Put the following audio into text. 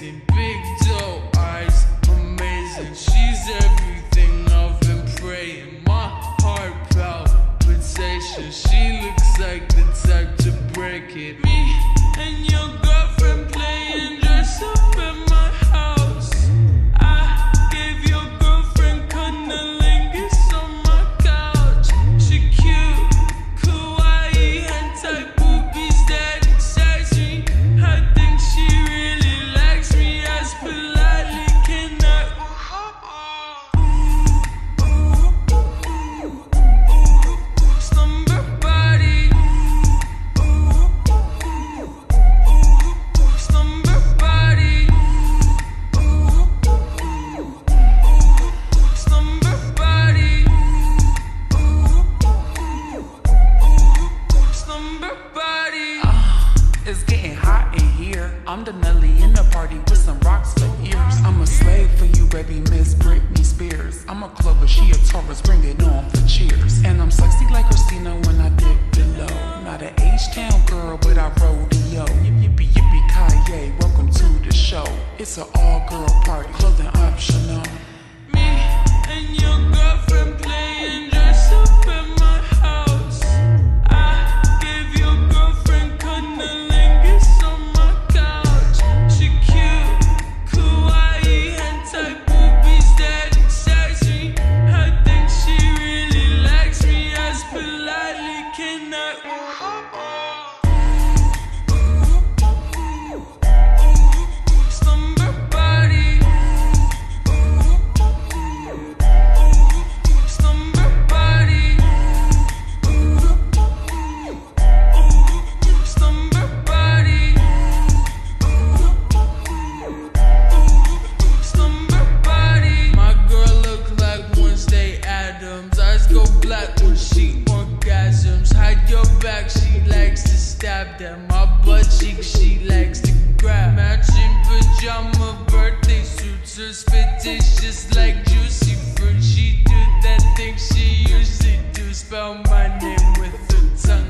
amazing. Big doe eyes, amazing. She's everything I've been praying. My heart palpitations. She looks like the type to break it. Me and your girl. I'm Nelly in the party with some rocks for ears. I'm a slave for you, baby, Miss Britney Spears. I'm a Clover, she a Taurus, bring it on for cheers. And I'm sexy like Christina when I dip below. Not an H-town girl, but I rodeo. Yippee yippee Kanye, welcome to the show. It's an all-girl party, clothing optional. Me and your them. My butt cheek, she likes to grab. Matching pajama birthday suits. Her spit tastes just like juicy fruit. She do that thing she usually do. Spell my name with her tongue